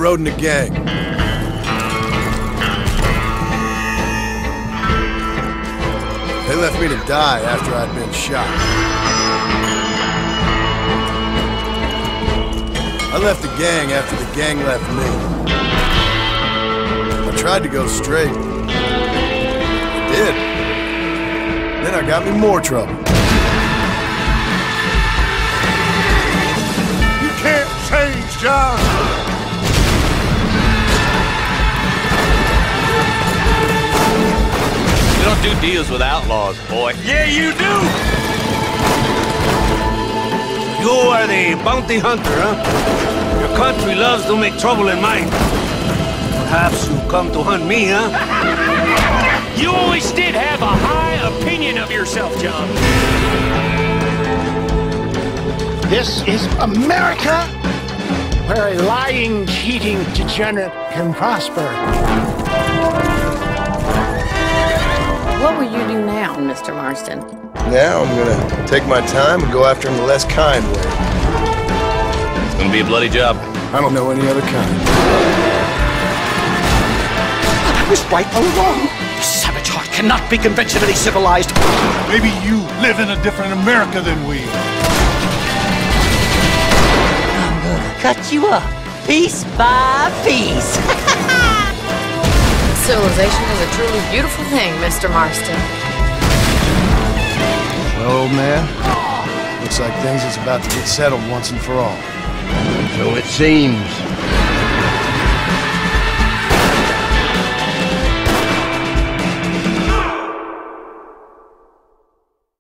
rode in a gang. They left me to die after I'd been shot. I left the gang after the gang left me. I tried to go straight. I did. Then I got me more trouble. Don't do deals with outlaws, boy. Yeah, you do! You are the bounty hunter, huh? Your country loves to make trouble in mine. Perhaps you come to hunt me, huh? You always did have a high opinion of yourself, John. This is America, where a lying, cheating degenerate can prosper. Now, Mr. Marston? Now I'm gonna take my time and go after him the less kind way. It's gonna be a bloody job. I don't know any other kind. I was right all along. The savage heart cannot be conventionally civilized. Maybe you live in a different America than we. I'm gonna cut you up, piece by piece. Civilization is a truly beautiful thing, Mr. Marston. Old man, looks like things is about to get settled once and for all. So it seems.